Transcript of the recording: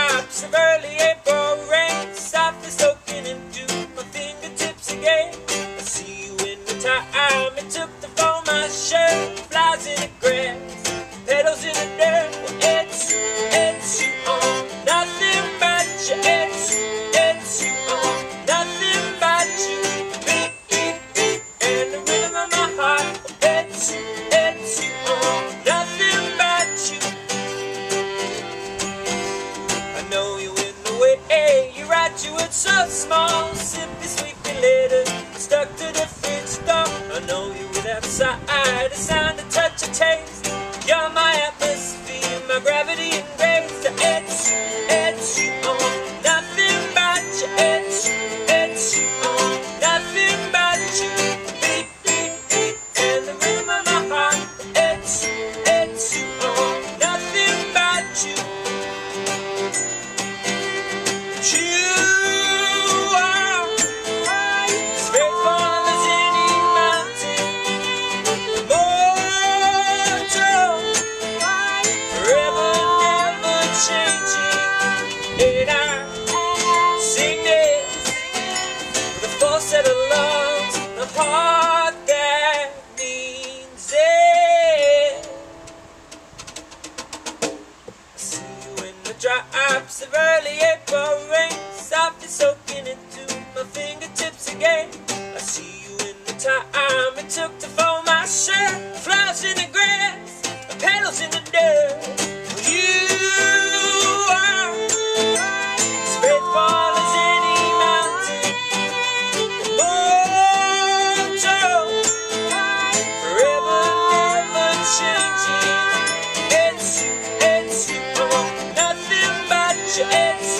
I'm early April rain, softly soaking into my fingertips again. I see you in the time. It took the phone, my shirt flies in a grass. Were so small, my arm severely pouring, softly soaking into my fingertips again. I see you in the time it took to fold my shirt, flowers in the grass, petals in the dirt. to.